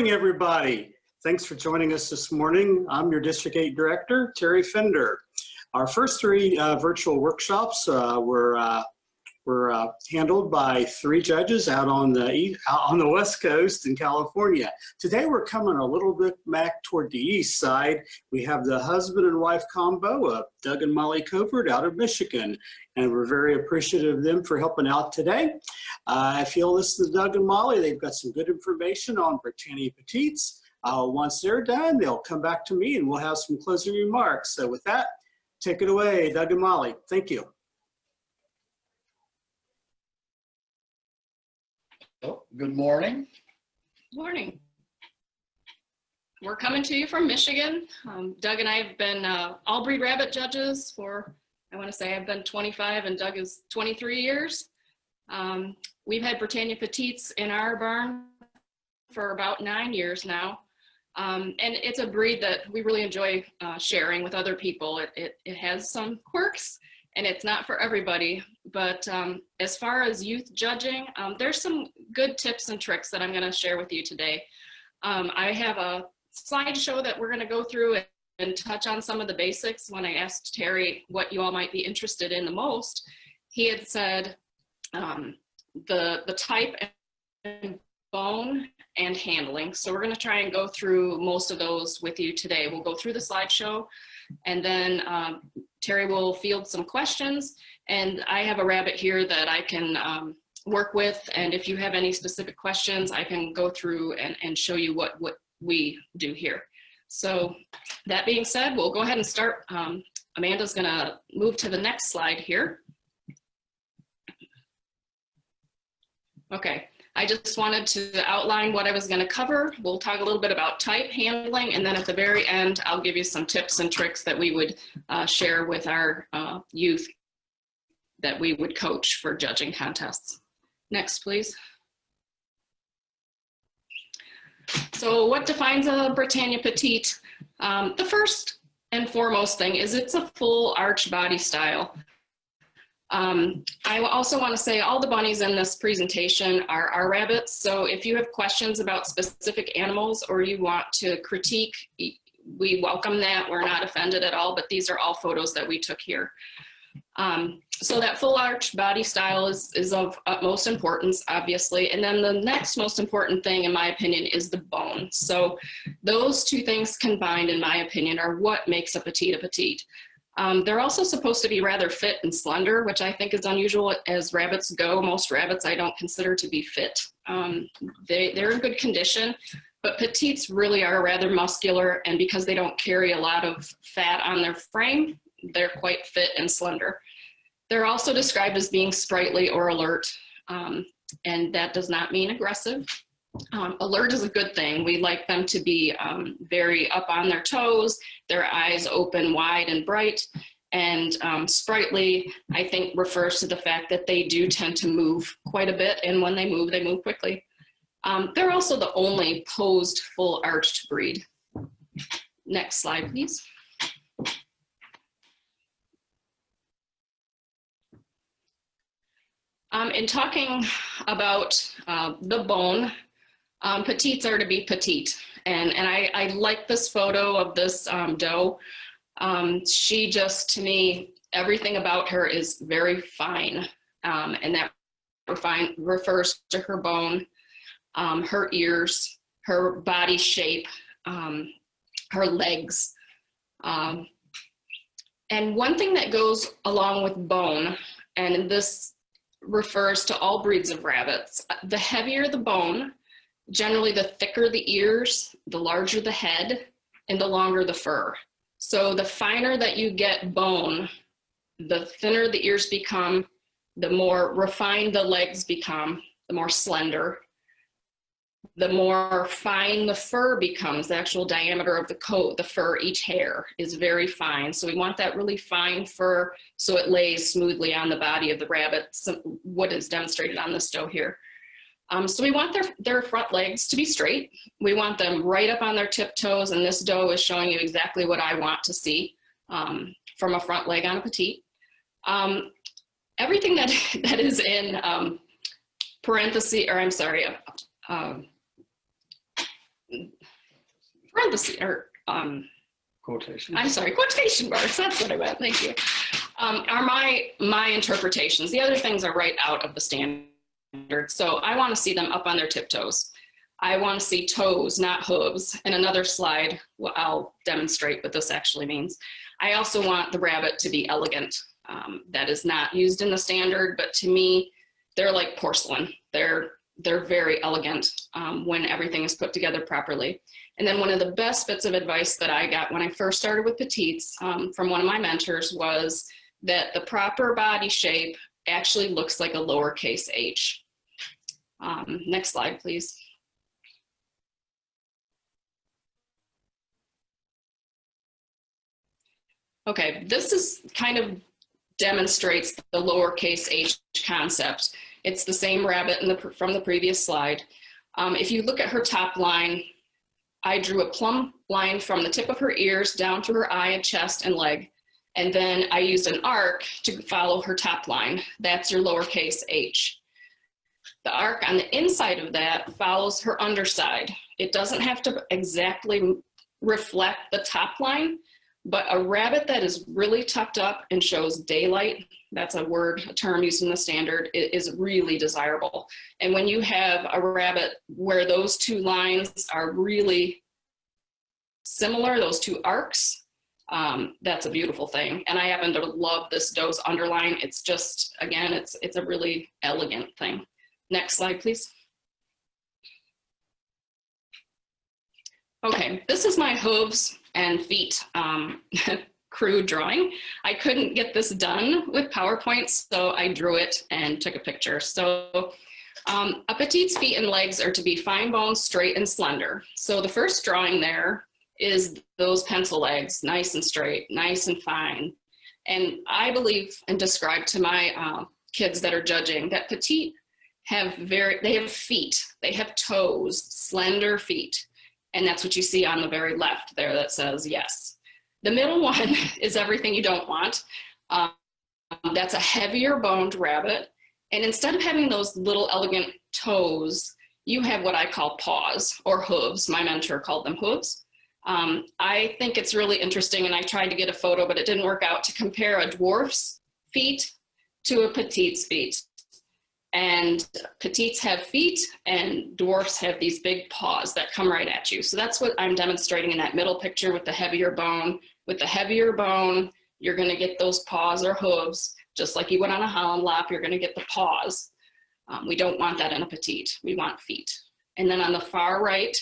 Morning, everybody. Thanks for joining us this morning. I'm your District 8 Director, Terry Fender. Our first three uh, virtual workshops uh, were, uh, were uh, handled by three judges out on, the, e- out on the West Coast in California. Today, we're coming a little bit back toward the east side. We have the husband and wife combo of Doug and Molly Covert out of Michigan, and we're very appreciative of them for helping out today. Uh, if you'll listen to Doug and Molly, they've got some good information on Britannia Petites. Uh, once they're done, they'll come back to me and we'll have some closing remarks. So with that, take it away, Doug and Molly. Thank you. Oh, Good morning. Morning. We're coming to you from Michigan. Um, Doug and I have been uh, all breed rabbit judges for, I want to say I've been 25 and Doug is 23 years. Um, We've had Britannia Petites in our barn for about nine years now. Um, And it's a breed that we really enjoy uh, sharing with other people. It, it, it has some quirks and it's not for everybody. But um, as far as youth judging, um, there's some good tips and tricks that I'm going to share with you today. Um, I have a slideshow that we're going to go through and, touch on some of the basics. When I asked Terry what you all might be interested in the most, he had said um, the the type and bone and handling. So we're going to try and go through most of those with you today. We'll go through the slideshow, and then um, Terry will field some questions. And I have a rabbit here that I can um, work with. And if you have any specific questions, I can go through and, and show you what, what we do here. So that being said, we'll go ahead and start. Um, Amanda's gonna move to the next slide here. Okay, I just wanted to outline what I was gonna cover. We'll talk a little bit about type handling, and then at the very end, I'll give you some tips and tricks that we would uh, share with our uh, youth that we would coach for judging contests. Next, please. So what defines a Britannia Petite? Um, the first and foremost thing is it's a full arch body style. Um, I also want to say all the bunnies in this presentation are our rabbits. So if you have questions about specific animals or you want to critique, we welcome that. We're not offended at all, but these are all photos that we took here. Um, so that full arch body style is, is of utmost importance, obviously. And then the next most important thing, in my opinion, is the bone. So those two things combined, in my opinion, are what makes a petite a petite. Um, they're also supposed to be rather fit and slender, which I think is unusual as rabbits go. Most rabbits I don't consider to be fit. Um, they, they're in good condition, but petites really are rather muscular, and because they don't carry a lot of fat on their frame, they're quite fit and slender. They're also described as being sprightly or alert, um, and that does not mean aggressive. Um, alert is a good thing. We like them to be um, very up on their toes, their eyes open wide and bright, and um, sprightly, I think, refers to the fact that they do tend to move quite a bit, and when they move, they move quickly. Um, they're also the only posed full arched breed. Next slide, please. Um, in talking about uh, the bone, um, petites are to be petite. And, and I, I like this photo of this um, doe. Um, she just, to me, everything about her is very fine. Um, and that refine, refers to her bone, um, her ears, her body shape, her legs. And one thing that goes along with bone, and this refers to all breeds of rabbits, the heavier the bone, generally the thicker the ears, the larger the head, and the longer the fur. So the finer that you get bone, the thinner the ears become, the more refined the legs become, the more slender, the more fine the fur becomes, the actual diameter of the coat, the fur, each hair is very fine. So we want that really fine fur so it lays smoothly on the body of the rabbit, some, what is demonstrated on this doe here. Um, so we want their, their front legs to be straight. We want them right up on their tiptoes, and this doe is showing you exactly what I want to see um, from a front leg on a petite. Um, everything that, that is in um, parenthesis, or I'm sorry, uh, parentheses, or, um, Quotation. I'm sorry, quotation marks, that's what I meant, thank you, um, are my, my interpretations. The other things are right out of the standard. So I want to see them up on their tiptoes. I want to see toes, not hooves. In another slide, well, I'll demonstrate what this actually means. I also want the rabbit to be elegant. Um, that is not used in the standard, but to me, they're like porcelain. They're, they're very elegant um, when everything is put together properly. And then one of the best bits of advice that I got when I first started with petites um, from one of my mentors was that the proper body shape actually looks like a lowercase h. Um, next slide, please. Okay, this is kind of demonstrates the lowercase h concept. It's the same rabbit the, from the previous slide. Um, if you look at her top line, I drew a plumb line from the tip of her ears down to her eye and chest and leg. And then I used an arc to follow her top line. That's your lowercase h. The arc on the inside of that follows her underside. It doesn't have to exactly reflect the top line, but a rabbit that is really tucked up and shows daylight, that's a word, a term used in the standard, is really desirable. And when you have a rabbit where those two lines are really similar, those two arcs, um, that's a beautiful thing. And I happen to love this doe's underline. It's just, again, it's, it's a really elegant thing. Next slide, please. Okay, this is my hooves and feet um, crude drawing. I couldn't get this done with PowerPoint, so I drew it and took a picture. So um, a petite's feet and legs are to be fine boned, straight, and slender. So the first drawing there is those pencil legs, nice and straight, nice and fine. And I believe and describe to my uh, kids that are judging that petite have very, they have feet, they have toes, slender feet. And that's what you see on the very left there that says yes. The middle one is everything you don't want. Um, that's a heavier boned rabbit. And instead of having those little elegant toes, you have what I call paws or hooves. My mentor called them hooves. Um, I think it's really interesting, and I tried to get a photo, but it didn't work out, to compare a dwarf's feet to a petite's feet. And petites have feet, and dwarfs have these big paws that come right at you. So that's what I'm demonstrating in that middle picture with the heavier bone. With the heavier bone, you're going to get those paws or hooves, just like you would on a Holland lop, you're going to get the paws. Um, we don't want that in a petite, we want feet. And then on the far right,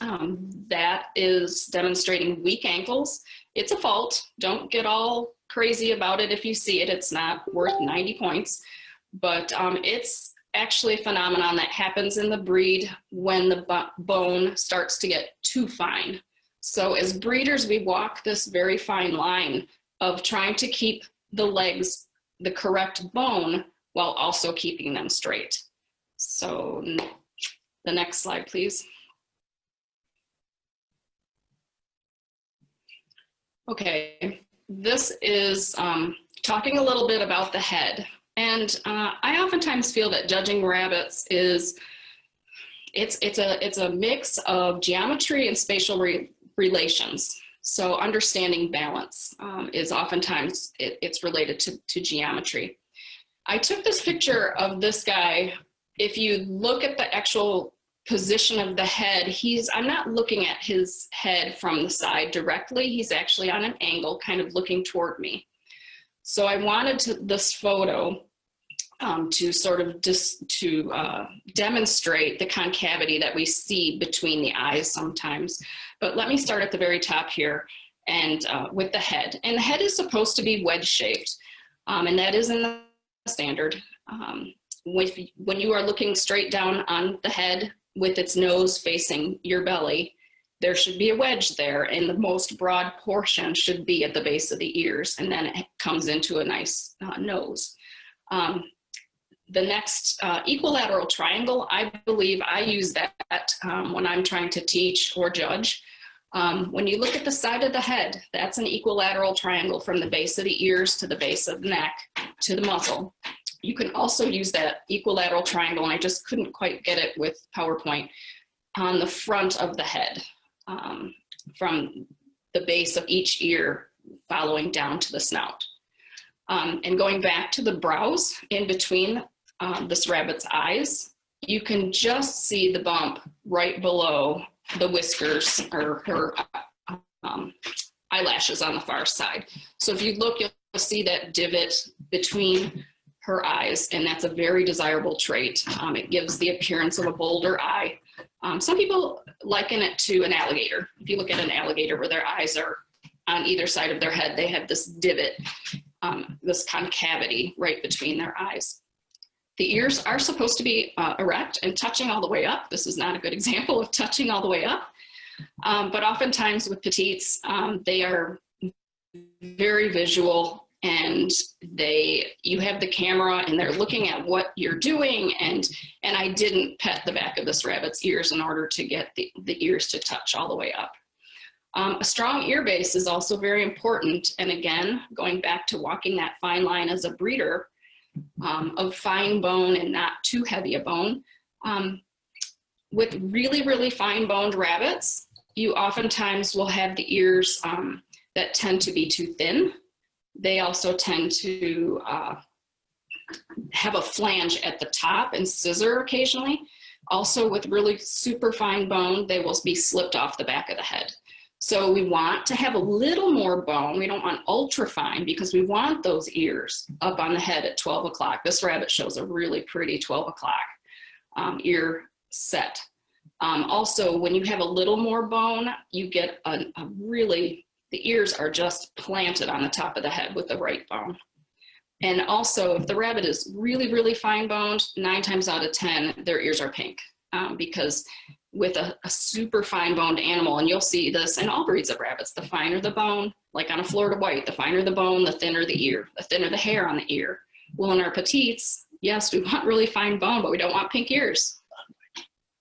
um, that is demonstrating weak ankles. It's a fault. Don't get all crazy about it if you see it. It's not worth 90 points, but um, it's actually a phenomenon that happens in the breed when the bo- bone starts to get too fine. So as breeders, we walk this very fine line of trying to keep the legs the correct bone while also keeping them straight. So the next slide, please. Okay, this is um, talking a little bit about the head. And uh, I oftentimes feel that judging rabbits is, it's, it's, a, it's a mix of geometry and spatial re- relations. So understanding balance um, is oftentimes, it, it's related to, to geometry. I took this picture of this guy. If you look at the actual position of the head, he's, I'm not looking at his head from the side directly. He's actually on an angle, kind of looking toward me. So I wanted to, this photo um, to sort of just to uh, demonstrate the concavity that we see between the eyes sometimes. But let me start at the very top here and uh, with the head. And the head is supposed to be wedge shaped. Um, and that is in the standard. Um, with, when you are looking straight down on the head with its nose facing your belly, there should be a wedge there and the most broad portion should be at the base of the ears and then it comes into a nice uh, nose. Um, the next uh, equilateral triangle, I believe I use that um, when I'm trying to teach or judge. Um, when you look at the side of the head, that's an equilateral triangle from the base of the ears to the base of the neck to the muzzle. You can also use that equilateral triangle, and I just couldn't quite get it with PowerPoint, on the front of the head, um, from the base of each ear following down to the snout. Um, and going back to the brows in between um, this rabbit's eyes, you can just see the bump right below the whiskers or her um, eyelashes on the far side. So if you look, you'll see that divot between her eyes, and that's a very desirable trait. Um, it gives the appearance of a bolder eye. Um, some people liken it to an alligator. If you look at an alligator where their eyes are on either side of their head, they have this divot, um, this concavity right between their eyes. The ears are supposed to be uh, erect and touching all the way up. This is not a good example of touching all the way up. Um, but oftentimes with petites, um, they are very visual and they you have the camera and they're looking at what you're doing and and I didn't pet the back of this rabbit's ears in order to get the, the ears to touch all the way up. Um, a strong ear base is also very important and again going back to walking that fine line as a breeder um, of fine bone and not too heavy a bone. Um, with really really fine boned rabbits you oftentimes will have the ears um, that tend to be too thin they also tend to uh, have a flange at the top and scissor occasionally. Also with really super fine bone, they will be slipped off the back of the head. So we want to have a little more bone. We don't want ultra fine because we want those ears up on the head at 12 o'clock. This rabbit shows a really pretty 12 o'clock um, ear set. Um, also, when you have a little more bone, you get a, a really the ears are just planted on the top of the head with the right bone. And also, if the rabbit is really, really fine boned, nine times out of 10, their ears are pink um, because with a, a super fine boned animal, and you'll see this in all breeds of rabbits, the finer the bone, like on a Florida white, the finer the bone, the thinner the ear, the thinner the hair on the ear. Well, in our petites, yes, we want really fine bone, but we don't want pink ears.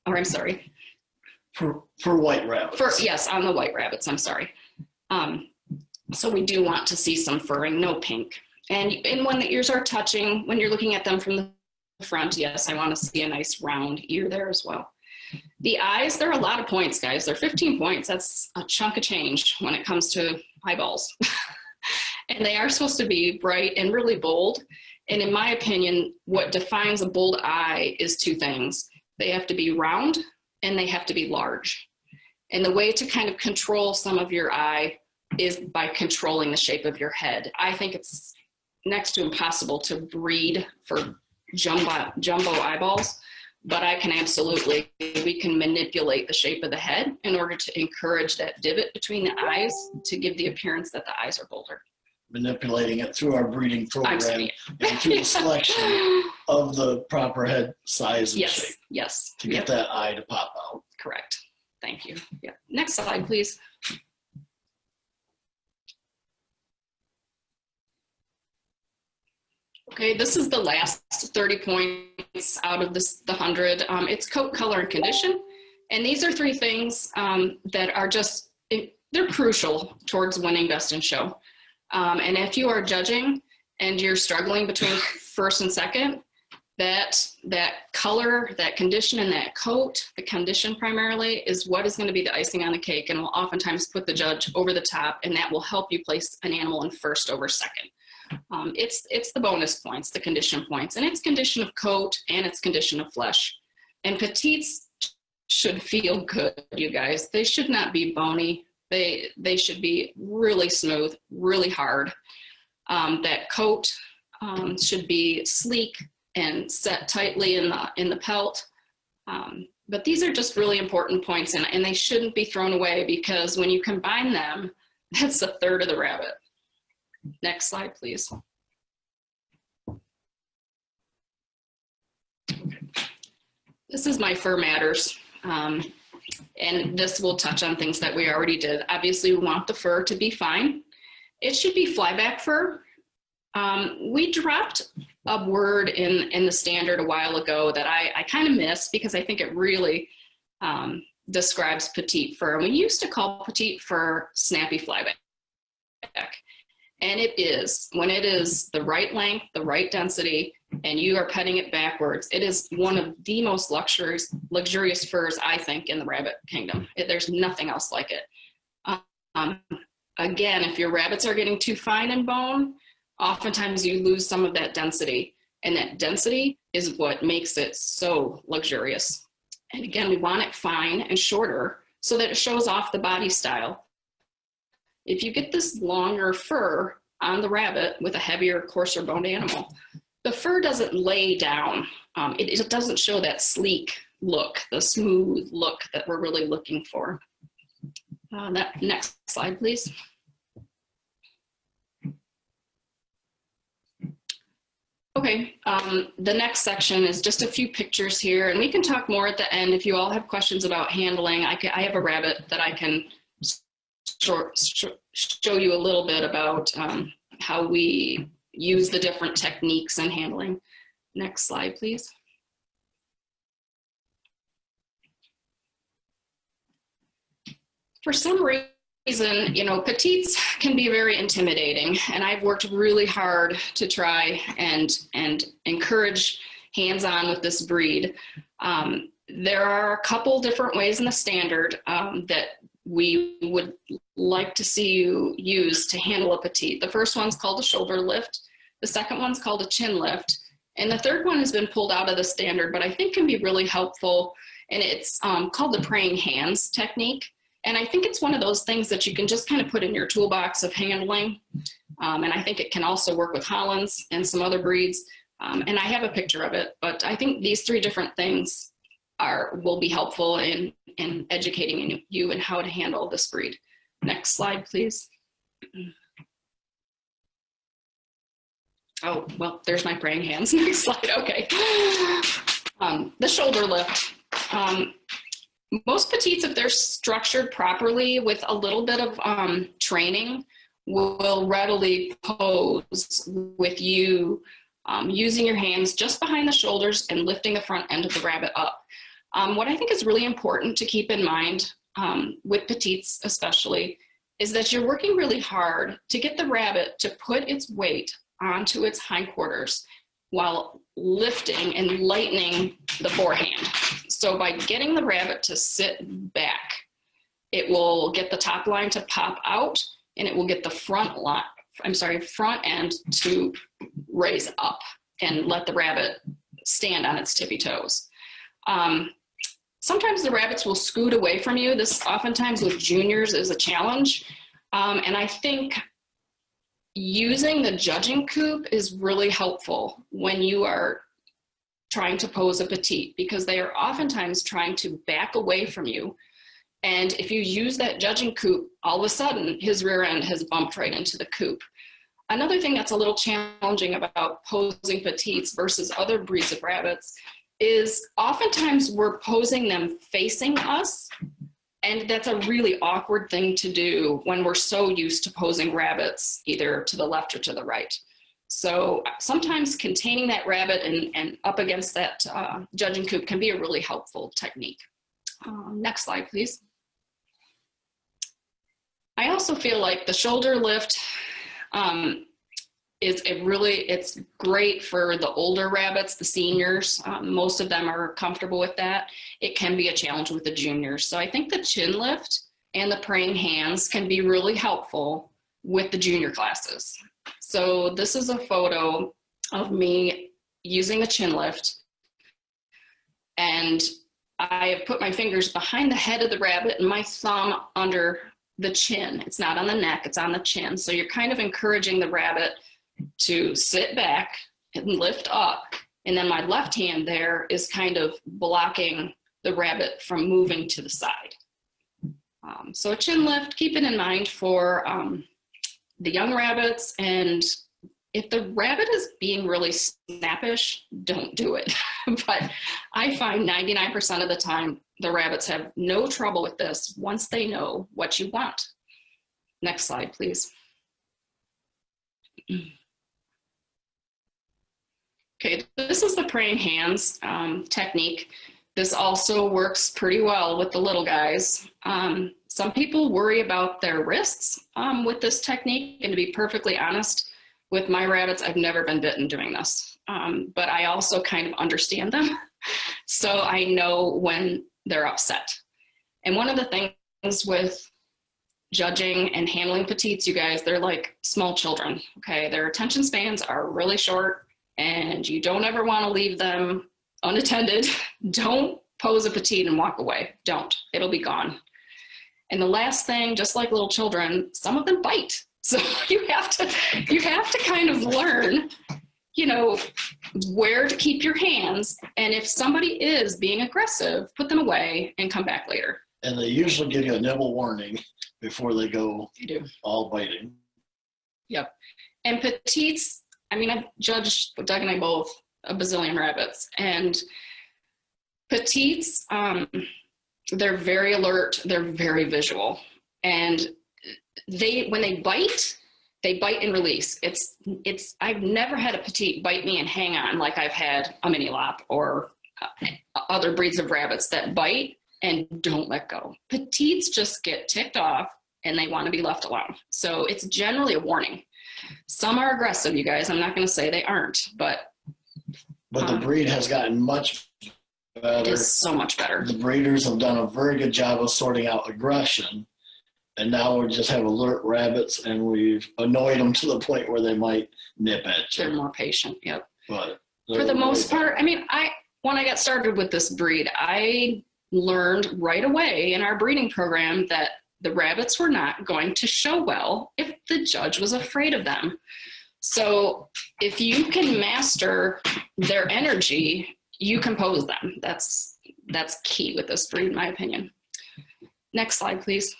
Or I'm sorry. For, for white rabbits. For, yes, on the white rabbits, I'm sorry. Um, so we do want to see some furring, no pink. And, and when the ears are touching, when you're looking at them from the front, yes, I want to see a nice round ear there as well. The eyes, there are a lot of points, guys. They're 15 points. That's a chunk of change when it comes to eyeballs. and they are supposed to be bright and really bold. And in my opinion, what defines a bold eye is two things. They have to be round and they have to be large. And the way to kind of control some of your eye is by controlling the shape of your head. I think it's next to impossible to breed for jumbo, jumbo eyeballs, but I can absolutely, we can manipulate the shape of the head in order to encourage that divot between the eyes to give the appearance that the eyes are bolder. Manipulating it through our breeding program sorry. and through the selection of the proper head size and Yes, shape yes. to get Yep. that eye to pop out. Correct. Thank you. Yeah. Next slide, please. Okay, this is the last 30 points out of this, the 100. Um, it's coat color and condition. And these are three things um, that are just, they're crucial towards winning best in show. Um, and if you are judging and you're struggling between first and second, that that color, that condition, and that coat, the condition primarily, is what is going to be the icing on the cake, and will oftentimes put the judge over the top, and that will help you place an animal in first over second. Um, it's it's the bonus points, the condition points, and it's condition of coat and it's condition of flesh. And petites should feel good, you guys. They should not be bony. They they should be really smooth, really hard. Um, that coat um, should be sleek and set tightly in the in the pelt. Um, but these are just really important points, and, and they shouldn't be thrown away because when you combine them, that's a third of the rabbit. Next slide, please. This is my fur matters. Um, and this will touch on things that we already did. Obviously, we want the fur to be fine. It should be flyback fur. Um, we dropped a word in, in the standard a while ago that I, I kind of missed because I think it really um, describes petite fur. And We used to call petite fur snappy flyback. And it is, when it is the right length, the right density, and you are petting it backwards, it is one of the most luxurious, luxurious furs, I think, in the rabbit kingdom. It- There's nothing else like it. Um, again, if your rabbits are getting too fine in bone, oftentimes you lose some of that density. And that density is what makes it so luxurious. And again, we want it fine and shorter so that it shows off the body style. If you get this longer fur on the rabbit with a heavier, coarser boned animal, the fur doesn't lay down. Um, it, it doesn't show that sleek look, the smooth look that we're really looking for. Uh, that next slide, please. Okay, um, the next section is just a few pictures here, and we can talk more at the end if you all have questions about handling. I, can, I have a rabbit that I can short, sh- show you a little bit about um, how we use the different techniques in handling. Next slide, please. For some reason, you know, petites can be very intimidating, and I've worked really hard to try and and encourage hands-on with this breed. Um, there are a couple different ways in the standard um, that we would like to see you use to handle a petite. The first one's called a shoulder lift. The second one's called a chin lift. And the third one has been pulled out of the standard, but I think can be really helpful. And it's um, called the praying hands technique. And I think it's one of those things that you can just kind of put in your toolbox of handling. Um, and I think it can also work with Hollands and some other breeds. Um, and I have a picture of it, but I think these three different things are will be helpful in, in educating you and how to handle this breed. Next slide, please. Oh, well, there's my praying hands. Next slide, okay. Um, the shoulder lift. Um, most petites, if they're structured properly with a little bit of um, training, will readily pose with you um, using your hands just behind the shoulders and lifting the front end of the rabbit up. Um, what I think is really important to keep in mind um, with petites especially is that you're working really hard to get the rabbit to put its weight onto its hindquarters while lifting and lightening the forehand. So by getting the rabbit to sit back, it will get the top line to pop out and it will get the front line, I'm sorry, front end to raise up and let the rabbit stand on its tippy toes. Um, sometimes the rabbits will scoot away from you. This oftentimes with juniors is a challenge. Um, and I think using the judging coop is really helpful when you are trying to pose a petite because they are oftentimes trying to back away from you. And if you use that judging coop, all of a sudden his rear end has bumped right into the coop. Another thing that's a little challenging about posing petites versus other breeds of rabbits is oftentimes we're posing them facing us and that's a really awkward thing to do when we're so used to posing rabbits either to the left or to the right. So sometimes containing that rabbit and, and up against that uh, judging coop can be a really helpful technique. Uh, next slide, please. I also feel like the shoulder lift um, is a really, it's great for the older rabbits, the seniors. Um, most of them are comfortable with that. It can be a challenge with the juniors. So I think the chin lift and the praying hands can be really helpful with the junior classes. So this is a photo of me using the chin lift. And I have put my fingers behind the head of the rabbit and my thumb under the chin. It's not on the neck, it's on the chin. So you're kind of encouraging the rabbit to sit back and lift up. And then my left hand there is kind of blocking the rabbit from moving to the side. Um, so a chin lift, keep it in mind for um, the young rabbits. And if the rabbit is being really snappish, don't do it. but I find 99% of the time, the rabbits have no trouble with this once they know what you want. Next slide, please. Okay, this is the praying hands um, technique. This also works pretty well with the little guys. Um, some people worry about their wrists um, with this technique. And to be perfectly honest, with my rabbits, I've never been bitten doing this. Um, but I also kind of understand them. So I know when they're upset. And one of the things with judging and handling petites, you guys, they're like small children. Okay. Their attention spans are really short and you don't ever want to leave them unattended. Don't pose a petite and walk away. Don't. It'll be gone. And the last thing, just like little children, some of them bite. So you have to you have to kind of learn, you know, where to keep your hands. And if somebody is being aggressive, put them away and come back later. And they usually give you a nibble warning before they go You do. all biting. Yep. And petites, I mean, I've judged Doug and I both a bazillion rabbits, and petites, um, they're very alert, they're very visual, and they when they bite, they bite and release. It's it's I've never had a petite bite me and hang on like I've had a mini lop or uh, other breeds of rabbits that bite and don't let go. Petites just get ticked off and they want to be left alone. So it's generally a warning. Some are aggressive, you guys. I'm not going to say they aren't, but But the Uh. breed has gotten much better. is so much better. The breeders have done a very good job of sorting out aggression. And now we just have alert rabbits and we've annoyed them to the point where they might nip at you. They're more patient. Yep. But For the most part, I mean, I when I got started with this breed, I learned right away in our breeding program that the rabbits were not going to show well if the judge was afraid of them. So if you can master their energy, you compose them. That's that's key with this breed, in my opinion. Next slide, please.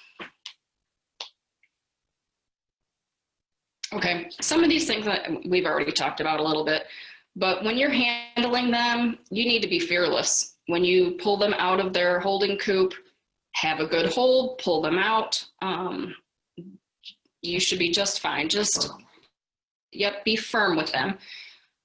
Okay, some of these things that we've already talked about a little bit, but when you're handling them, you need to be fearless. When you pull them out of their holding coop, have a good hold, pull them out. Um, you should be just fine. Just, yep, be firm with them.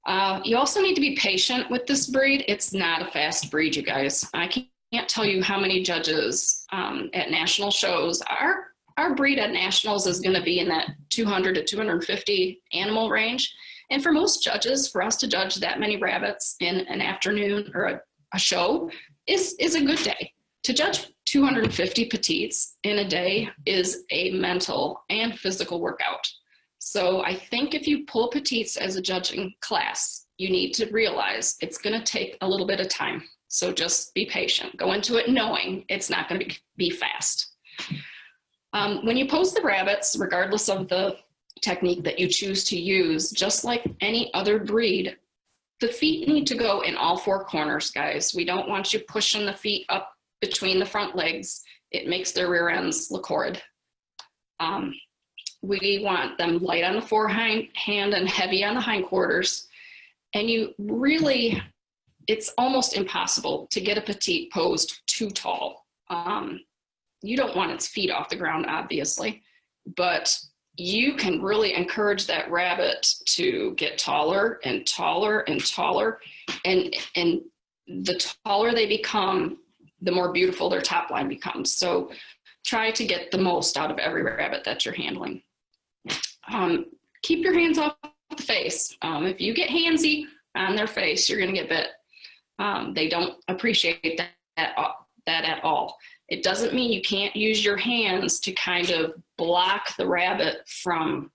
Uh, you also need to be patient with this breed. It's not a fast breed, you guys. I can't tell you how many judges um, at national shows are our breed at nationals is going to be in that 200 to 250 animal range. And for most judges, for us to judge that many rabbits in an afternoon or a, a show is, is a good day. To judge 250 petites in a day is a mental and physical workout. So I think if you pull petites as a judging class, you need to realize it's going to take a little bit of time. So just be patient. Go into it knowing it's not going to be, be fast. Um, when you pose the rabbits, regardless of the technique that you choose to use, just like any other breed, the feet need to go in all four corners, guys. We don't want you pushing the feet up between the front legs. It makes their rear ends look horrid. Um, we want them light on the forehand and heavy on the hindquarters. And you really, it's almost impossible to get a petite posed too tall. Um, you don't want its feet off the ground, obviously, but you can really encourage that rabbit to get taller and taller and taller. And, and the taller they become, the more beautiful their top line becomes. So try to get the most out of every rabbit that you're handling. Um, keep your hands off the face. Um, if you get handsy on their face, you're going to get bit. Um, they don't appreciate that, that, that at all. It doesn't mean you can't use your hands to kind of block the rabbit from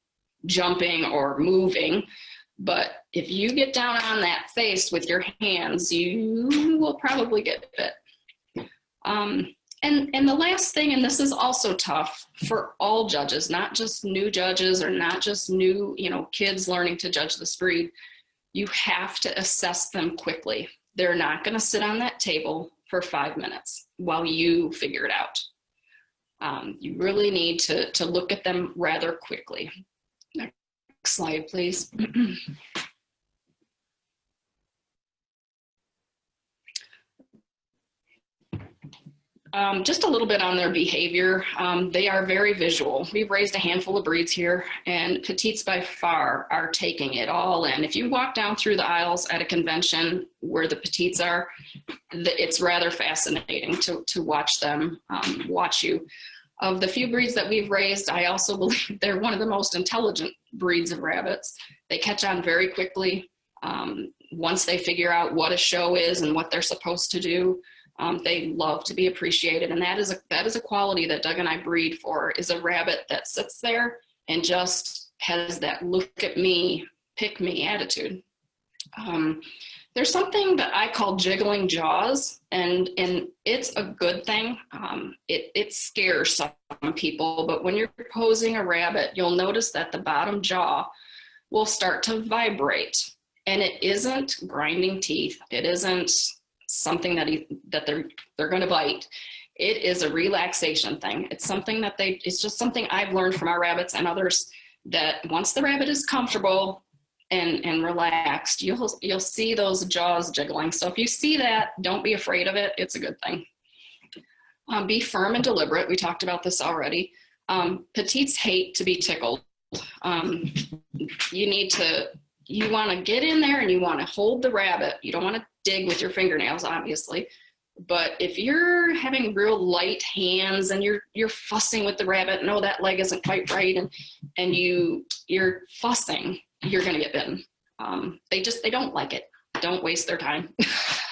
jumping or moving. But if you get down on that face with your hands, you will probably get bit. Um, and, and the last thing, and this is also tough for all judges, not just new judges or not just new, you know, kids learning to judge this breed, you have to assess them quickly. They're not going to sit on that table for five minutes while you figure it out. Um, you really need to, to look at them rather quickly. Next slide, please. Um, just a little bit on their behavior. Um, they are very visual. We've raised a handful of breeds here, and petites by far are taking it all in. If you walk down through the aisles at a convention where the petites are, it's rather fascinating to, to watch them um, watch you. Of the few breeds that we've raised, I also believe they're one of the most intelligent breeds of rabbits. They catch on very quickly. Um, once they figure out what a show is and what they're supposed to do, um, they love to be appreciated. And that is a that is a quality that Doug and I breed for is a rabbit that sits there and just has that look at me, pick me attitude. Um, there's something that I call jiggling jaws, and and it's a good thing. Um, it it scares some people, but when you're posing a rabbit, you'll notice that the bottom jaw will start to vibrate, and it isn't grinding teeth. It isn't something that he, that they're they're going to bite. It is a relaxation thing. It's something that they. It's just something I've learned from our rabbits and others that once the rabbit is comfortable and and relaxed you'll you'll see those jaws jiggling so if you see that don't be afraid of it it's a good thing um, be firm and deliberate we talked about this already um, petites hate to be tickled um, you need to you want to get in there and you want to hold the rabbit you don't want to dig with your fingernails obviously but if you're having real light hands and you're you're fussing with the rabbit no that leg isn't quite right and and you you're fussing you're going to get bitten. Um, they just they don't like it. Don't waste their time.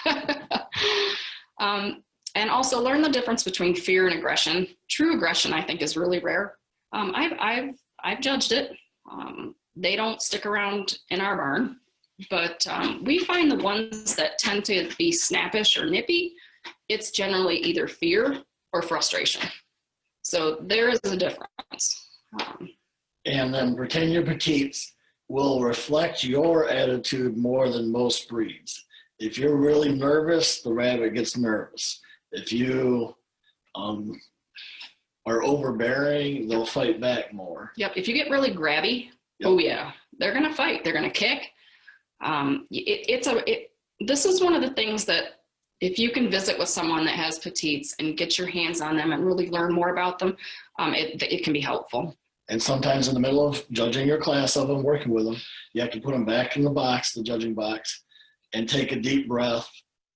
um, and also learn the difference between fear and aggression. True aggression, I think, is really rare. Um, I've I've I've judged it. Um, they don't stick around in our barn, but um, we find the ones that tend to be snappish or nippy. It's generally either fear or frustration. So there is a difference. Um, And then Britannia Petites will reflect your attitude more than most breeds. If you're really nervous, the rabbit gets nervous. If you um, are overbearing, they'll fight back more. Yep. If you get really grabby, oh yeah, they're gonna fight. They're gonna kick. Um, it, it's a. It, this is one of the things that if you can visit with someone that has petites and get your hands on them and really learn more about them, um, it it can be helpful. And sometimes in the middle of judging your class of them, working with them, you have to put them back in the box, the judging box, and take a deep breath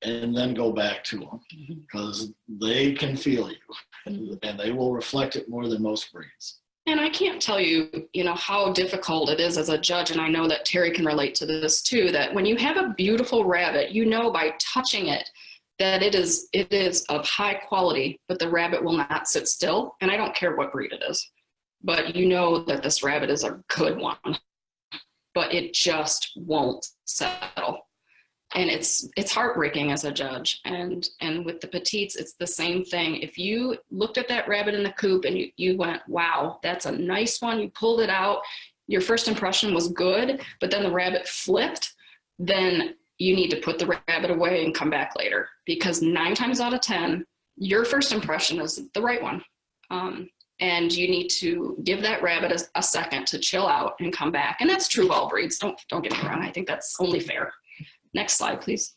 and then go back to them because they can feel you and they will reflect it more than most breeds. And I can't tell you, you know, how difficult it is as a judge, and I know that Terry can relate to this too. That when you have a beautiful rabbit, you know by touching it that it is it is of high quality, but the rabbit will not sit still. And I don't care what breed it is, but you know that this rabbit is a good one, but it just won't settle and it's it's heartbreaking as a judge. And and with the petites it's the same thing. If you looked at that rabbit in the coop and you, you went wow that's a nice one you pulled it out your first impression was good but then the rabbit flipped then you need to put the rabbit away and come back later. Because nine times out of ten your first impression is the right one. Um, and you need to give that rabbit a, a second to chill out and come back. And that's true all breeds. Don't don't get me wrong. I think that's only fair Next slide, please.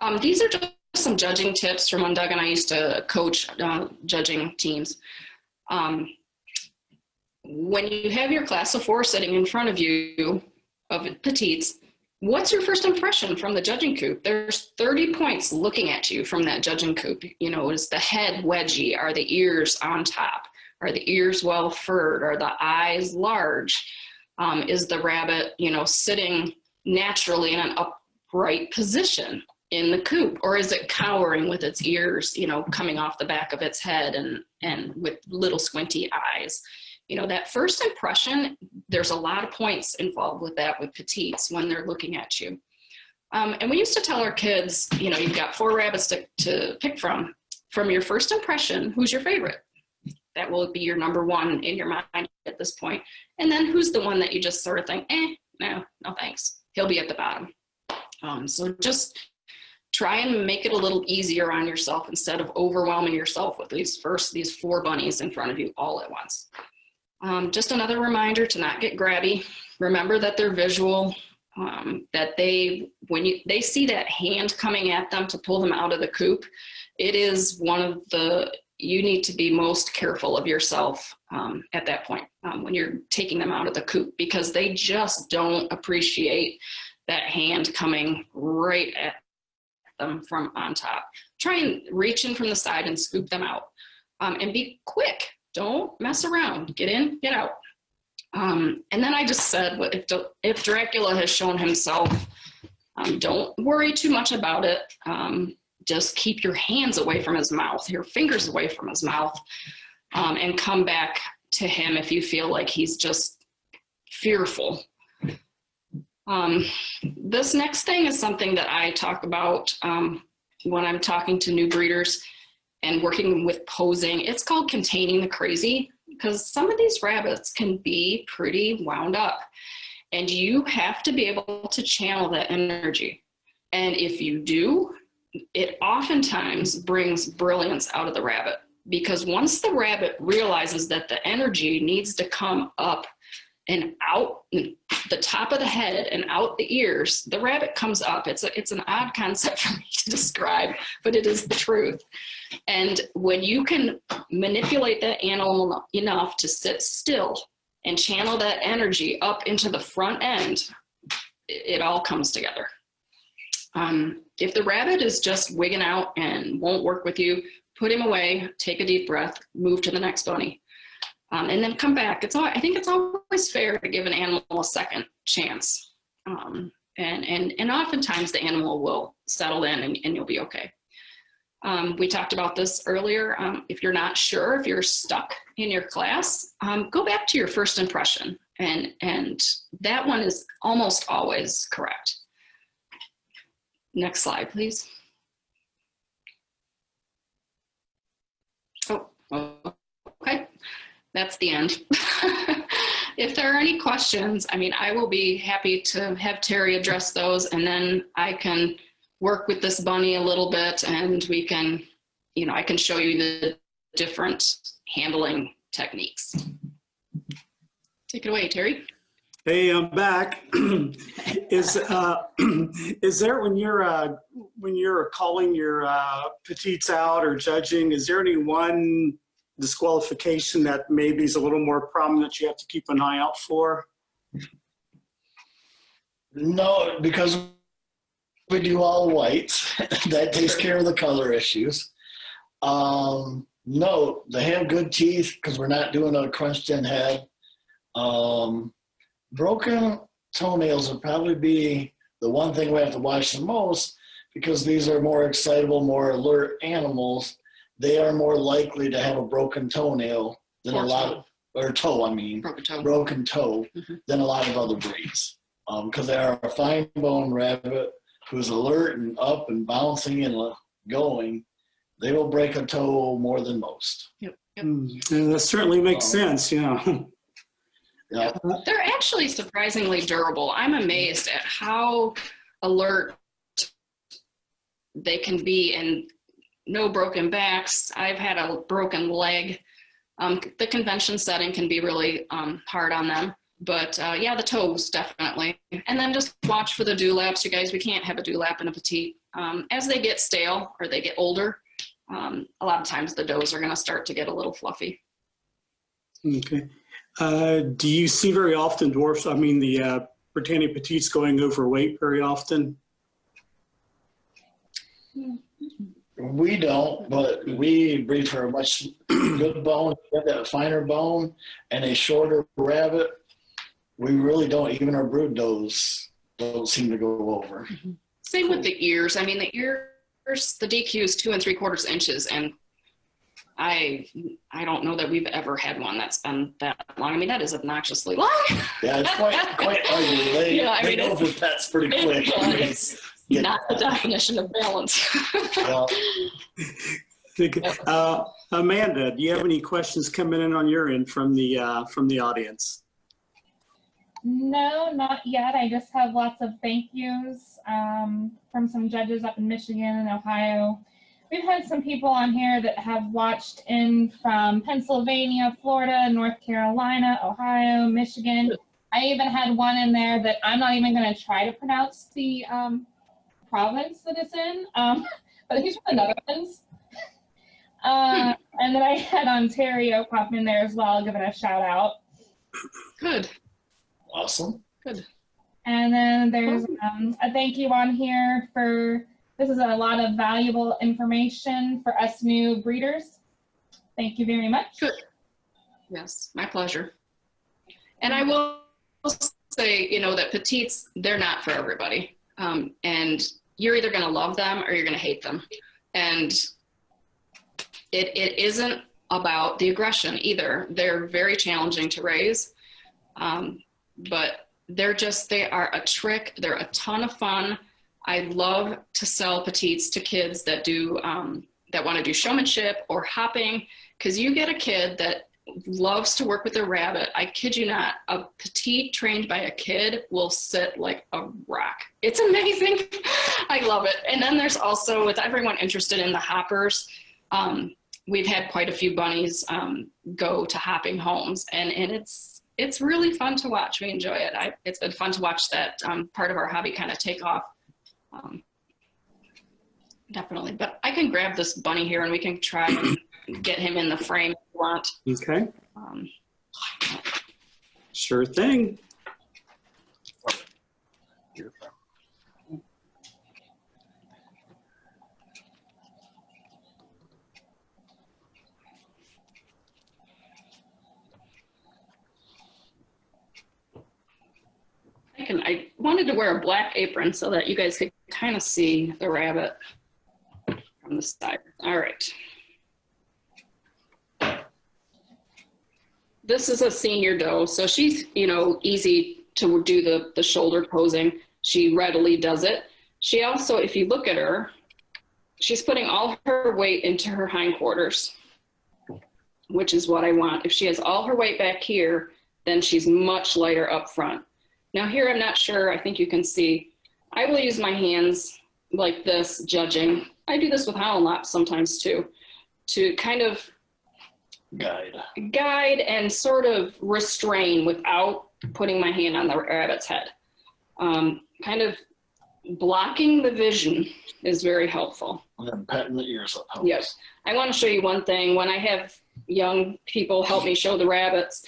Um, these are just some judging tips from when Doug and I used to coach uh, judging teams. Um, when you have your class of four sitting in front of you of petites, what's your first impression from the judging coop? There's 30 points looking at you from that judging coop. You know, is the head wedgy? Are the ears on top? Are the ears well furred? Are the eyes large? Um, is the rabbit, you know, sitting naturally in an upright position in the coop, or is it cowering with its ears, you know, coming off the back of its head and and with little squinty eyes? You know, that first impression, there's a lot of points involved with that with petites when they're looking at you. Um, and we used to tell our kids, you know, you've got four rabbits to, to pick from. From your first impression, who's your favorite? That will be your number one in your mind at this point. And then who's the one that you just sort of think, eh, no, no thanks. He'll be at the bottom. Um, so just try and make it a little easier on yourself instead of overwhelming yourself with these first, these four bunnies in front of you all at once. Um, just another reminder to not get grabby. Remember that they're visual, um, that they, when you, they see that hand coming at them to pull them out of the coop, it is one of the you need to be most careful of yourself um, at that point um, when you're taking them out of the coop because they just don't appreciate that hand coming right at them from on top. Try and reach in from the side and scoop them out. Um, and be quick. Don't mess around. Get in, get out. Um, and then I just said, if, if Dracula has shown himself, um, don't worry too much about it. Just keep your hands away from his mouth, your fingers away from his mouth, um, and come back to him if you feel like he's just fearful. Um, this next thing is something that I talk about um, when I'm talking to new breeders and working with posing. It's called containing the crazy because some of these rabbits can be pretty wound up and you have to be able to channel that energy. And if you do, it oftentimes brings brilliance out of the rabbit because once the rabbit realizes that the energy needs to come up and out the top of the head and out the ears, the rabbit comes up. It's a, it's an odd concept for me to describe, but it is the truth. And when you can manipulate that animal enough to sit still and channel that energy up into the front end, it, it all comes together. Um, if the rabbit is just wigging out and won't work with you, put him away, take a deep breath, move to the next bunny, um, and then come back. It's all, I think it's always fair to give an animal a second chance. Um, and, and, and oftentimes the animal will settle in and, and you'll be okay. Um, we talked about this earlier. Um, if you're not sure, if you're stuck in your class, um, go back to your first impression. And, and that one is almost always correct. Next slide, please. Oh, okay. That's the end. if there are any questions, I mean, I will be happy to have Terry address those and then I can work with this bunny a little bit and we can, you know, I can show you the different handling techniques. Take it away, Terry. Hey, I'm back. is uh, is there when you're uh, when you're calling your uh, petites out or judging? Is there any one disqualification that maybe is a little more prominent you have to keep an eye out for? No, because we do all whites. that takes care of the color issues. Um, no, they have good teeth because we're not doing a crunched in head. Um, broken toenails would probably be the one thing we have to watch the most because these are more excitable, more alert animals. They are more likely to have a broken toenail than Or a lot toe. of, or toe, I mean, Broken toe. broken toe Mhm. than a lot of other breeds. Because they are a fine bone rabbit who's alert and up and bouncing and going. They will break a toe more than most. Yep. Yep. Hmm, that certainly makes Um, sense. Yeah. Yeah. They're actually surprisingly durable. I'm amazed at how alert they can be and no broken backs. I've had a broken leg. Um, the convention setting can be really um, hard on them. But uh, yeah, the toes definitely. And then just watch for the dewlaps, you guys. We can't have a dewlap in a petite. Um, as they get stale or they get older, um, a lot of times the does are going to start to get a little fluffy. Okay. Uh, do you see very often dwarfs? I mean, the uh, Britannia petites going overweight very often. We don't, but we breed for a much good bone, have that finer bone, and a shorter rabbit. We really don't, even our brood does don't seem to go over. Same with the ears. I mean, the ears, the DQ is two and three quarters inches, and I I don't know that we've ever had one that's been that long. I mean, that is obnoxiously long. Yeah, it's quite quite ugly. They, Yeah, I they mean, go for pets pretty quick. it's Get not the definition of balance. Yeah. Uh, Amanda, do you have any questions coming in on your end from the uh, from the audience? No, not yet. I just have lots of thank yous um, from some judges up in Michigan and Ohio. We've had some people on here that have watched in from Pennsylvania, Florida, North Carolina, Ohio, Michigan. I even had one in there that I'm not even going to try to pronounce the um, province that it's in, um, but he's from the Netherlands. Uh, and then I had Ontario pop in there as well, giving a shout out. Good. Awesome. Good. And then there's um, a thank you on here for This is a lot of valuable information for us new breeders. Thank you very much. Good. Yes, my pleasure. And I will say, you know, that petites, they're not for everybody. Um, and you're either going to love them or you're going to hate them. And it, it isn't about the aggression either. They're very challenging to raise. Um, but they're just, they are a trick. They're a ton of fun. I love to sell petites to kids that do, um, that want to do showmanship or hopping because you get a kid that loves to work with a rabbit. I kid you not, a petite trained by a kid will sit like a rock. It's amazing. I love it. And then there's also, with everyone interested in the hoppers, um, we've had quite a few bunnies um, go to hopping homes, and, and it's it's really fun to watch. We enjoy it. I, it's been fun to watch that um, part of our hobby kind of take off. Um, definitely. But I can grab this bunny here, and we can try and get him in the frame if you want. Okay, Um, sure thing. I can. I wanted to wear a black apron so that you guys could kind of see the rabbit from the side. All right. This is a senior doe, so she's you know easy to do the the shoulder posing. She readily does it. She also, if you look at her, she's putting all her weight into her hindquarters, which is what I want. If she has all her weight back here, then she's much lighter up front. Now here, I'm not sure, I think you can see, I will use my hands like this, judging. I do this with Holland Lops sometimes too, to kind of Guide. guide and sort of restrain without putting my hand on the rabbit's head. Um, kind of blocking the vision is very helpful. And then patting the ears up. helps. Yes. I want to show you one thing. When I have young people help me show the rabbits,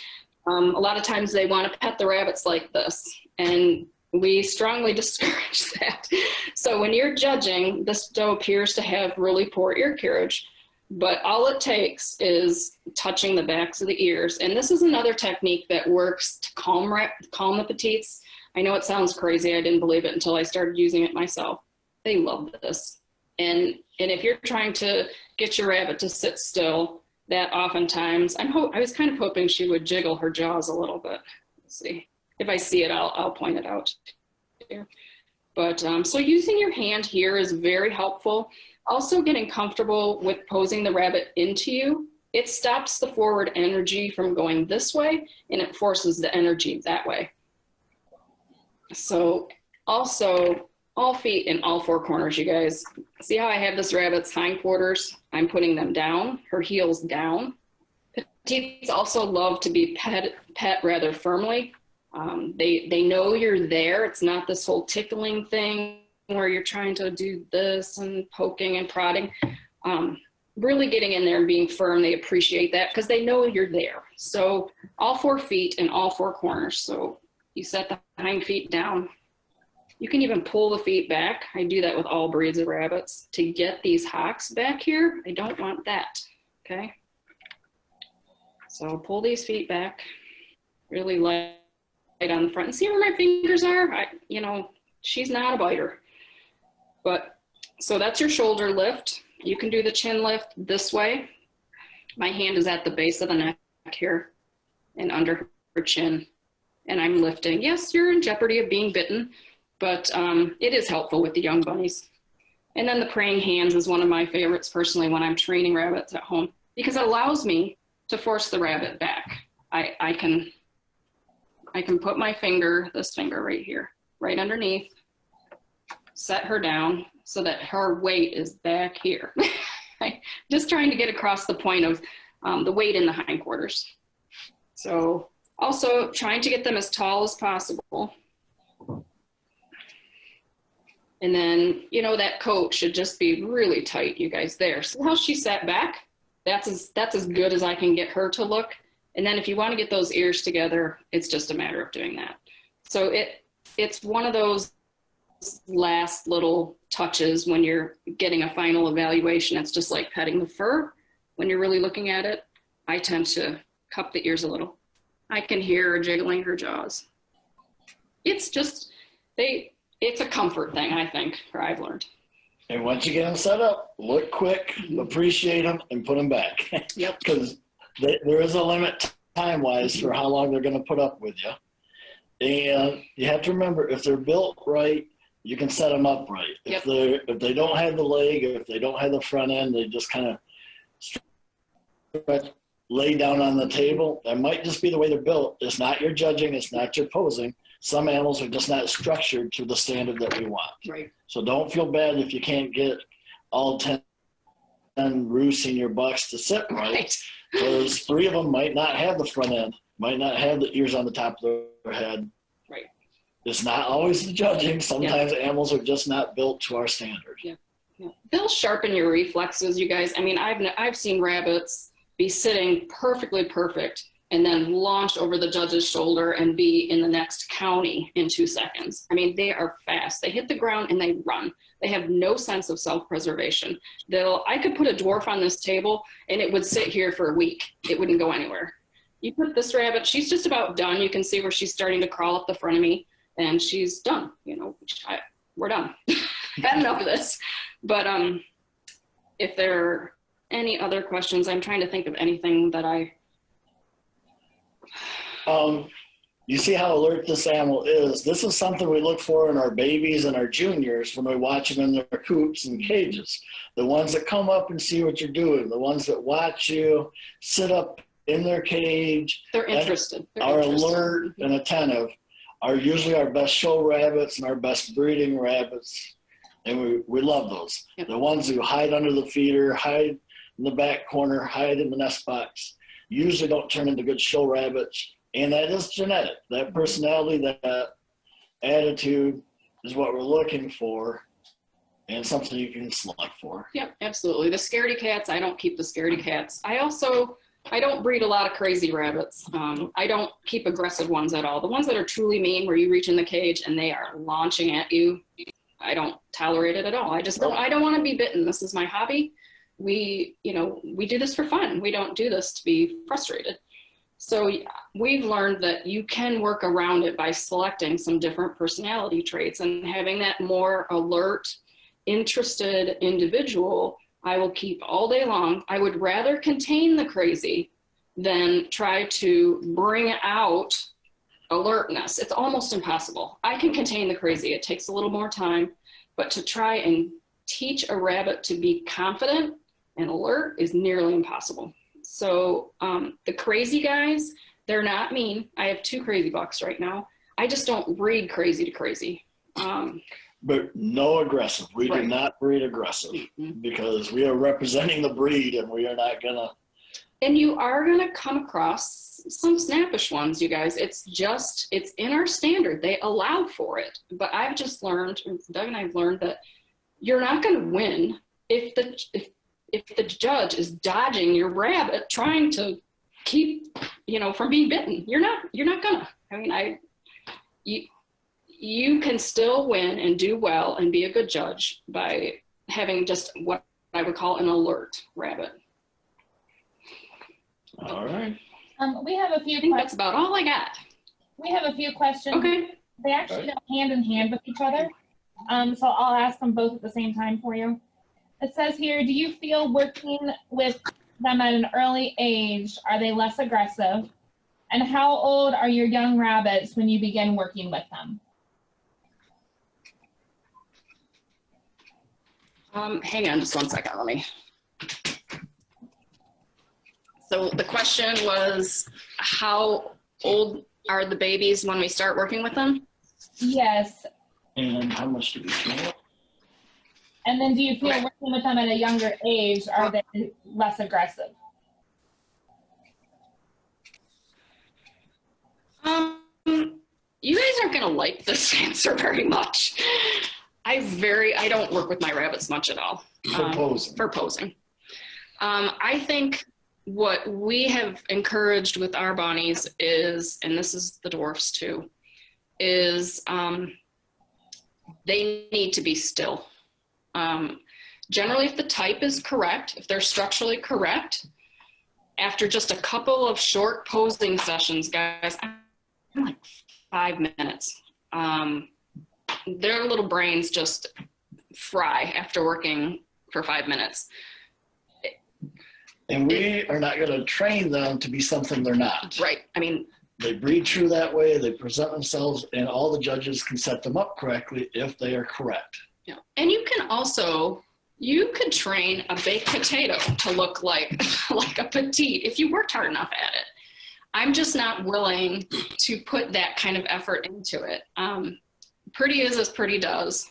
um, a lot of times they want to pet the rabbits like this, and we strongly discourage that. So when you're judging, this doe appears to have really poor ear carriage, but all it takes is touching the backs of the ears. And this is another technique that works to calm, calm the petites. I know it sounds crazy. I didn't believe it until I started using it myself. They love this. And, and if you're trying to get your rabbit to sit still, that oftentimes, I'm ho- I was kind of hoping she would jiggle her jaws a little bit. Let's see. If I see it, I'll, I'll point it out. But um, so using your hand here is very helpful. Also getting comfortable with posing the rabbit into you. It stops the forward energy from going this way and it forces the energy that way. So also all feet in all four corners, you guys. See how I have this rabbit's hindquarters? I'm putting them down, her heels down. Petites also love to be pet, pet rather firmly. Um, they, they know you're there. It's not this whole tickling thing where you're trying to do this and poking and prodding. Um, really getting in there and being firm, they appreciate that because they know you're there. So all four feet in all four corners. So you set the hind feet down, you can even pull the feet back. I do that with all breeds of rabbits to get these hocks back here. I don't want that, okay? So pull these feet back, really light on the front. And see where my fingers are? I, you know, she's not a biter. But, so that's your shoulder lift. You can do the chin lift this way. My hand is at the base of the neck here and under her chin. And I'm lifting. Yes, you're in jeopardy of being bitten but um, it is helpful with the young bunnies. And then the praying hands is one of my favorites personally when I'm training rabbits at home because it allows me to force the rabbit back. I, I can I can put my finger, this finger right here, right underneath, set her down so that her weight is back here. Just trying to get across the point of um, the weight in the hindquarters. So also trying to get them as tall as possible. And then, you know, that coat should just be really tight, you guys, there. So how she sat back, that's as, that's as good as I can get her to look. And then if you want to get those ears together, it's just a matter of doing that. So it, it's one of those last little touches when you're getting a final evaluation. It's just like petting the fur. When you're really looking at it, I tend to cup the ears a little. I can hear her jiggling her jaws. It's just, they, it's a comfort thing, I think, or I've learned. And once you get them set up, look quick, appreciate them, and put them back. Yep. Because there is a limit time wise for how long they're going to put up with you. And you have to remember if they're built right, you can set them up right. Yep. If they if they don't have the leg, if they don't have the front end, they just kind of lay down on the table. That might just be the way they're built. It's not your judging. It's not your posing. Some animals are just not structured to the standard that we want. Right. So don't feel bad if you can't get all 10 roosts in your bucks to sit right. Right. Because three of them might not have the front end, might not have the ears on the top of their head. Right. It's not always the judging. Sometimes animals are just not built to our standard. Yeah. They'll sharpen your reflexes, you guys. I mean, I've I've seen rabbits be sitting perfectly perfect and then launch over the judge's shoulder and be in the next county in two seconds. I mean, they are fast. They hit the ground and they run. They have no sense of self-preservation. They'll I could put a dwarf on this table and it would sit here for a week. It wouldn't go anywhere. You put this rabbit, she's just about done. You can see where she's starting to crawl up the front of me and she's done. You know, I, we're done. Had enough of this. But um, if there are any other questions, I'm trying to think of anything that I. Um, you see how alert this animal is. This is something we look for in our babies and our juniors when we watch them in their coops and cages. The ones that come up and see what you're doing, the ones that watch you sit up in their cage, They're interested. They're are interested. alert mm-hmm. and attentive, are usually our best show rabbits and our best breeding rabbits. And we, we love those. Yep. The ones who hide under the feeder, hide in the back corner, hide in the nest box, usually don't turn into good show rabbits. And that is genetic. That personality, that attitude is what we're looking for and something you can select for. Yep, absolutely. The scaredy cats, I don't keep the scaredy cats. I also, I don't breed a lot of crazy rabbits. Um, I don't keep aggressive ones at all. The ones that are truly mean, where you reach in the cage and they are launching at you, I don't tolerate it at all. I just don't, I don't want to be bitten. This is my hobby. We, you know, we do this for fun. We don't do this to be frustrated. So we've learned that you can work around it by selecting some different personality traits and having that more alert, interested individual I will keep all day long. I would rather contain the crazy than try to bring out alertness. It's almost impossible. I can contain the crazy. It takes a little more time, but to try and teach a rabbit to be confident and alert is nearly impossible. So um, the crazy guys, they're not mean. I have two crazy bucks right now. I just don't breed crazy to crazy. Um, But no aggressive. We Right. do not breed aggressive mhm. because we are representing the breed and we are not gonna And you are going to come across some snappish ones, you guys. It's just, it's in our standard. They allow for it. But I've just learned, Doug and I've learned that you're not going to win if the, if, if the judge is dodging your rabbit trying to keep, you know, from being bitten. You're not, you're not gonna. I mean, I, you, you can still win and do well and be a good judge by having just what I would call an alert rabbit. All right. Um, we have a few I think questions. that's about all I got. We have a few questions. Okay. They actually go hand in hand with each other. Um, so I'll ask them both at the same time for you. It says here, do you feel working with them at an early age, are they less aggressive? And how old are your young rabbits when you begin working with them? Um, hang on just one second. Let me. So the question was, how old are the babies when we start working with them? Yes. And how much do we feel? And then do you feel working with them at a younger age, are they less aggressive? Um, you guys aren't gonna like this answer very much. I very, I don't work with my rabbits much at all. Um, posing, for posing. Um, I think what we have encouraged with our Bonnies is, and this is the dwarfs too, is um, they need to be still. Um, generally, if the type is correct, if they're structurally correct, after just a couple of short posing sessions, guys, I'm like five minutes. Um, their little brains just fry after working for five minutes. And we are not going to train them to be something they're not. Right. I mean, They breed true that way, they present themselves, and all the judges can set them up correctly if they are correct. Yeah. And you can also you could train a baked potato to look like like a petite if you worked hard enough at it. I'm just not willing to put that kind of effort into it. Um, pretty is as pretty does.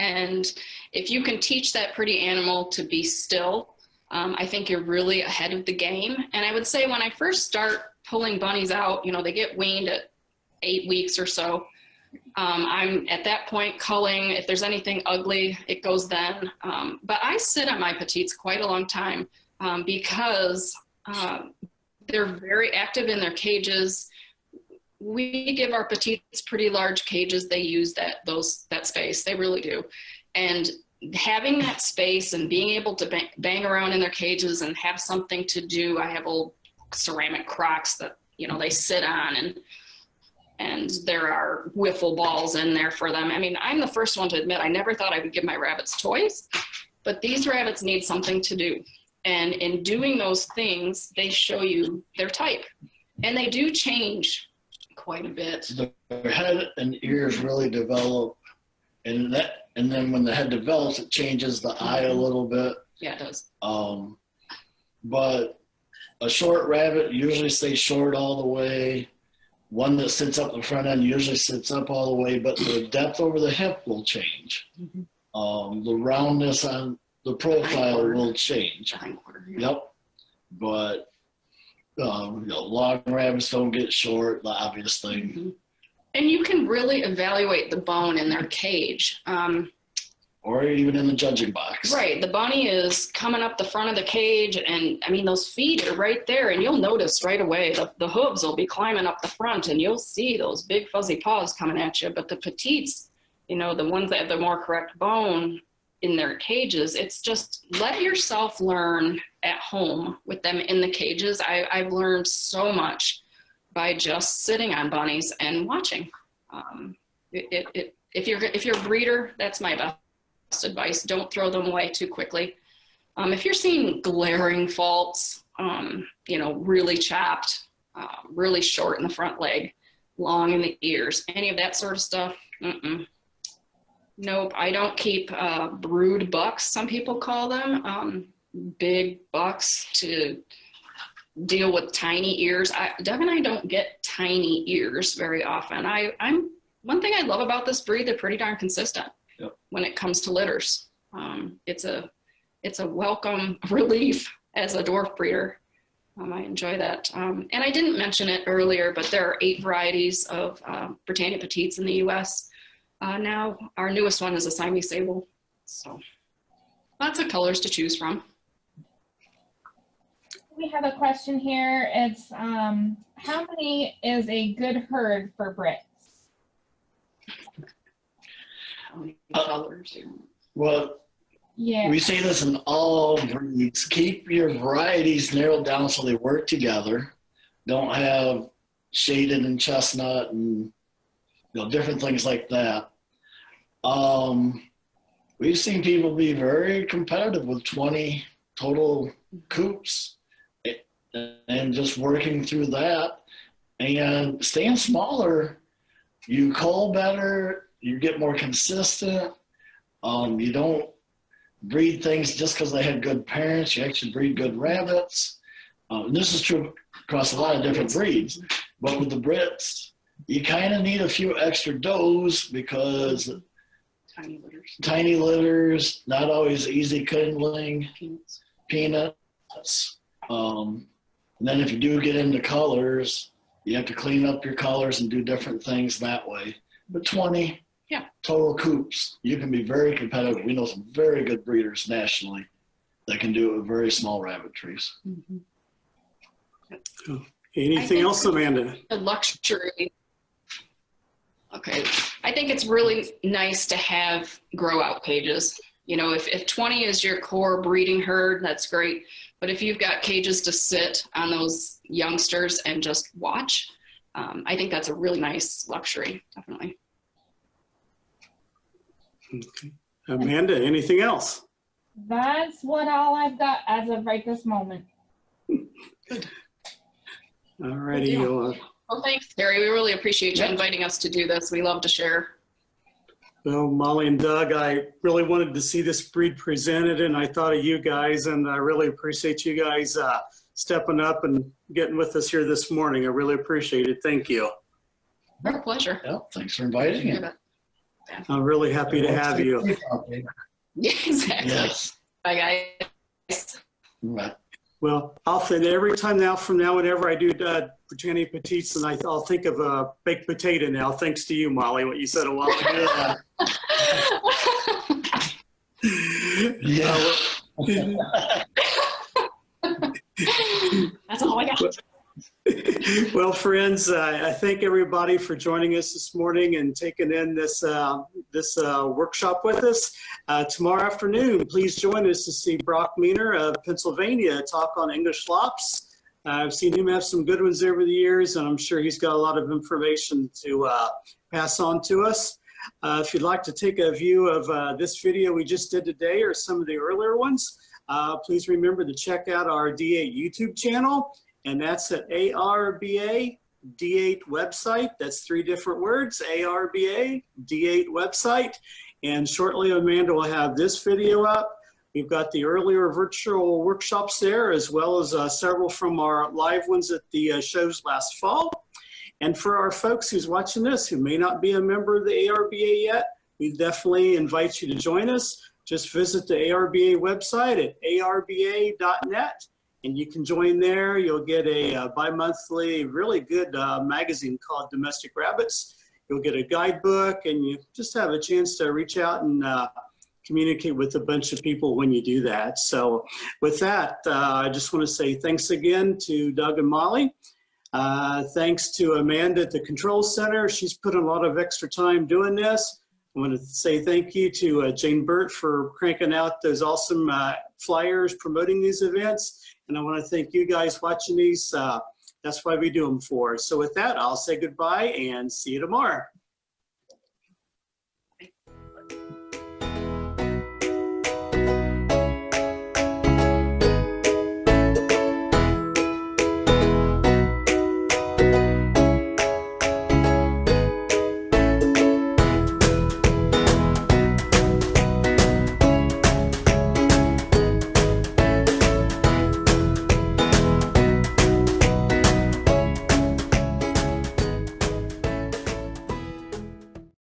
And if you can teach that pretty animal to be still, um, I think you're really ahead of the game. And I would say when I first start pulling bunnies out, you know, they get weaned at eight weeks or so. Um, I'm at that point culling. If there's anything ugly, it goes then. Um, but I sit on my petites quite a long time um, because um, they're very active in their cages. We give our petites pretty large cages. They use that those that space. They really do. And having that space and being able to bang, bang around in their cages and have something to do. I have old ceramic crocks that you know they sit on and and there are wiffle balls in there for them. I mean, I'm the first one to admit I never thought I would give my rabbits toys, but these rabbits need something to do. And in doing those things, they show you their type. And they do change quite a bit. Their head and ears really develop, and that, and then when the head develops, it changes the eye a little bit. Yeah, it does. Um, but a short rabbit usually stays short all the way. One that sits up the front end usually sits up all the way, but the depth over the hip will change. Mhm. Um, the roundness on the profile will change. Giant quarter. yeah. Yep. But um, you know, long rabbits don't get short, the obvious thing. Mhm. And you can really evaluate the bone in their cage. Um, Or even in the judging box. Right. The bunny is coming up the front of the cage, and I mean, those feet are right there, and you'll notice right away the, the hooves will be climbing up the front, and you'll see those big fuzzy paws coming at you. But the petites, you know, the ones that have the more correct bone in their cages, it's just let yourself learn at home with them in the cages. I, I've learned so much by just sitting on bunnies and watching. Um, it, it, it, if you're if you're a breeder, that's my best advice. Don't throw them away too quickly. Um, if you're seeing glaring faults, um, you know, really chapped, uh, really short in the front leg, long in the ears, any of that sort of stuff, mm-mm. nope. I don't keep uh, brood bucks, some people call them, um, big bucks to deal with tiny ears. I, Doug and I don't get tiny ears very often. I, I'm one thing I love about this breed, they're pretty darn consistent when it comes to litters. Um, it's a it's a welcome relief as a dwarf breeder. Um, I enjoy that. Um, and I didn't mention it earlier, but there are eight varieties of uh, Britannia Petites in the U.S. Uh, now. Our newest one is a Siamese Sable. So lots of colors to choose from. We have a question here. It's um, how many is a good herd for Brits? How many Uh, colors? Well, Yeah. we say this in all breeds. Keep your varieties narrowed down so they work together. Don't have shaded and chestnut and you know different things like that. Um, we've seen people be very competitive with 20 total coops and just working through that and staying smaller. You cull better. You get more consistent. Um, you don't breed things just because they had good parents. You actually breed good rabbits. Um, this is true across a lot of different breeds. But with the Brits, you kind of need a few extra does because Tiny litters. tiny litters, not always easy kindling, Peanuts. peanuts. Um, and then if you do get into colors, you have to clean up your colors and do different things that way. But 20 Yeah. total coops, you can be very competitive. We know some very good breeders nationally that can do it with very small rabbitries. Mhm. Anything else, Amanda? The luxury Okay, I think it's really nice to have grow out cages. You know, if, if 20 is your core breeding herd, that's great. But if you've got cages to sit on those youngsters and just watch, um, I think that's a really nice luxury, definitely. Amanda, anything else? That's what all I've got as of right this moment. All righty. Good uh, Well, thanks, Terry. We really appreciate you Yeah. inviting us to do this. We love to share. Well, Molly and Doug, I really wanted to see this breed presented and I thought of you guys and I really appreciate you guys uh, stepping up and getting with us here this morning. I really appreciate it. Thank you. Our pleasure. Yeah, thanks for inviting me. I'm really happy to have you. Yeah, exactly. Yes. Bye, guys. Right. Well, I'll think every time now from now, whenever I do uh, Britannia Petites, and I, I'll think of a baked potato now, thanks to you, Molly, what you said a while ago. Yeah. That's all I got. Well, friends, uh, I thank everybody for joining us this morning and taking in this uh, this uh, workshop with us. Uh, tomorrow afternoon, please join us to see Brock Meaner of Pennsylvania talk on English Lops. Uh, I've seen him have some good ones over the years, and I'm sure he's got a lot of information to pass on to us. If you'd like to take a view of this video we just did today or some of the earlier ones, please remember to check out our D8 YouTube channel and that's at ARBA D8 website. That's three different words, ARBA D8 website. And shortly, Amanda will have this video up. We've got the earlier virtual workshops there, as well as uh, several from our live ones at the uh, shows last fall. And for our folks who's watching this who may not be a member of the ARBA yet, we definitely invite you to join us. Just visit the ARBA website at arba.net and you can join there. You'll get a, uh bi-monthly, really good uh, magazine called Domestic Rabbits. You'll get a guidebook, and you just have a chance to reach out and uh, communicate with a bunch of people when you do that. So, with that, uh, I just want to say thanks again to Doug and Molly. Uh, thanks to Amanda at the Control Center. She's put a lot of extra time doing this. I want to say thank you to Jane Burt for cranking out those awesome flyers promoting these events. And I want to thank you guys watching these. Uh, that's why we do them for. So with that, I'll say goodbye and see you tomorrow.